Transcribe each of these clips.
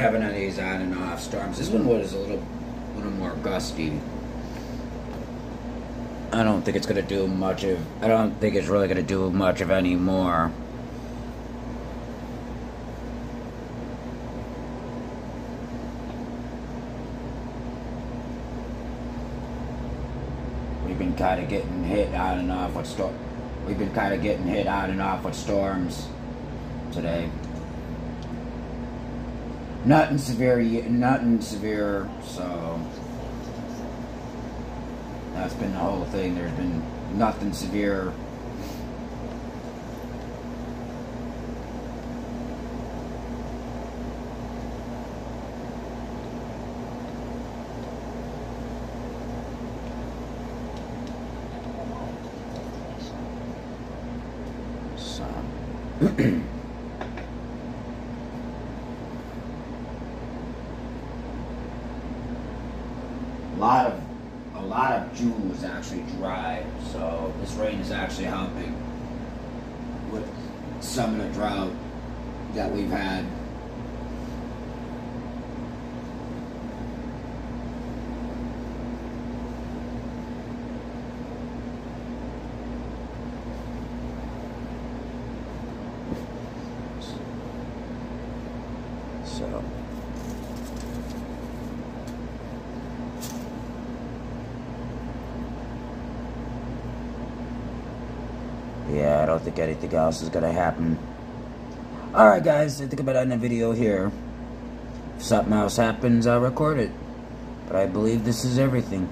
we've been having these on and off storms. This one was a little, little more gusty. I don't think it's gonna do much of. I don't think it's really gonna do much of any more. We've been kind of getting hit on and off with storm. We've been kind of getting hit on and off with storms today. Nothing severe, yet- nothing severe. So that's been the whole thing. There's been nothing severe. So. a lot of a lot of June was actually dry, so this rain is actually helping with some of the drought that we've had. So. Yeah, I don't think anything else is gonna happen. Alright guys, I think I'm gonna end the video here. If something else happens, I'll record it. But I believe this is everything.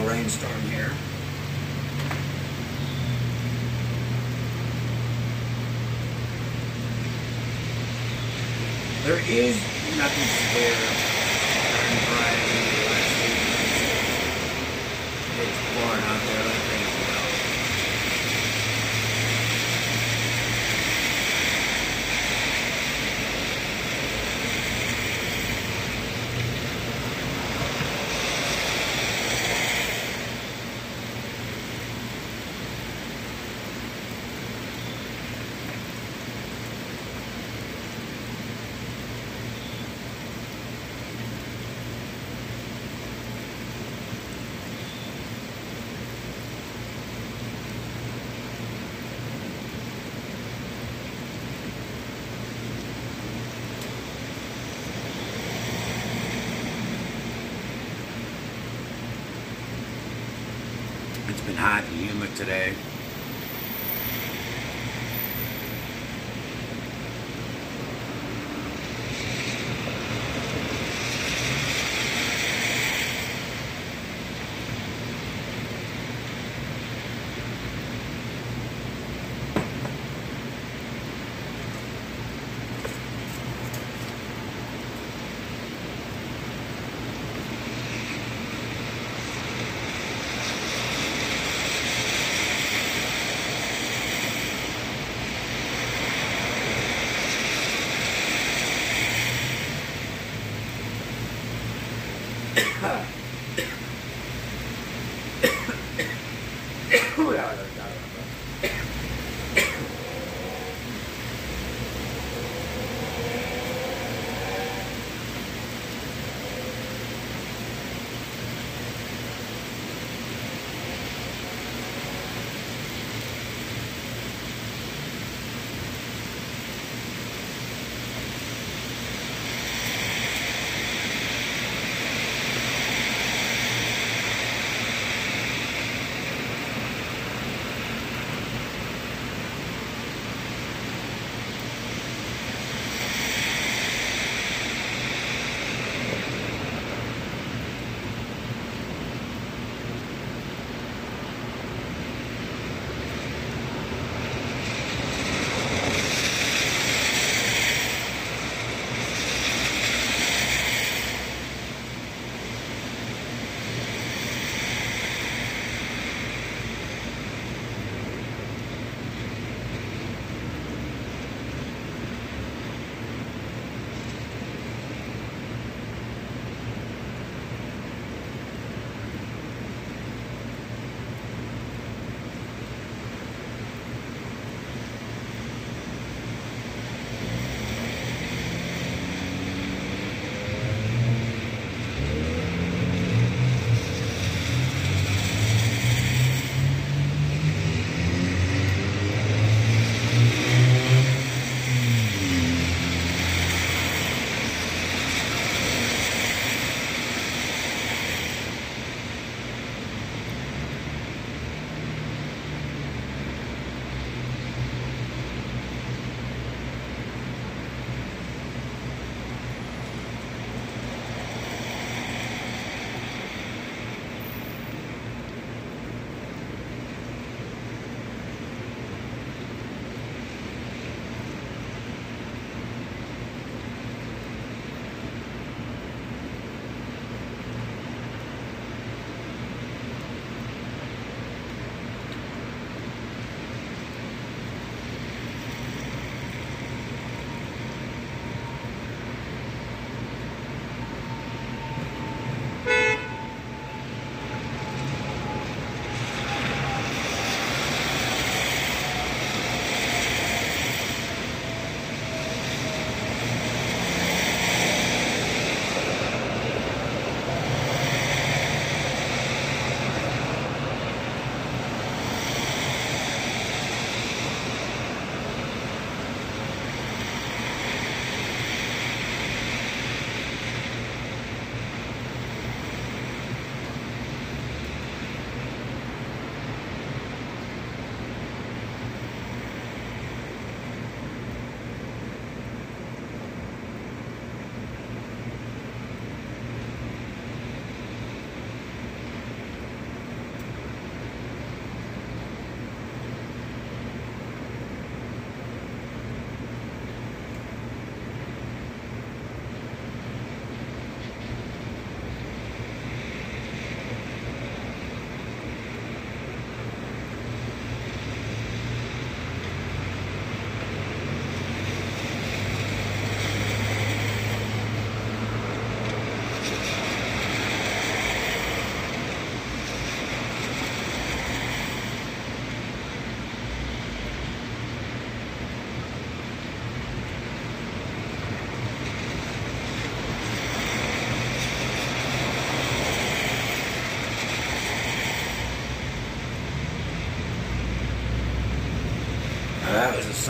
Little rainstorm here. There is nothing severe. It's out there today.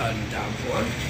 Sudden downpour.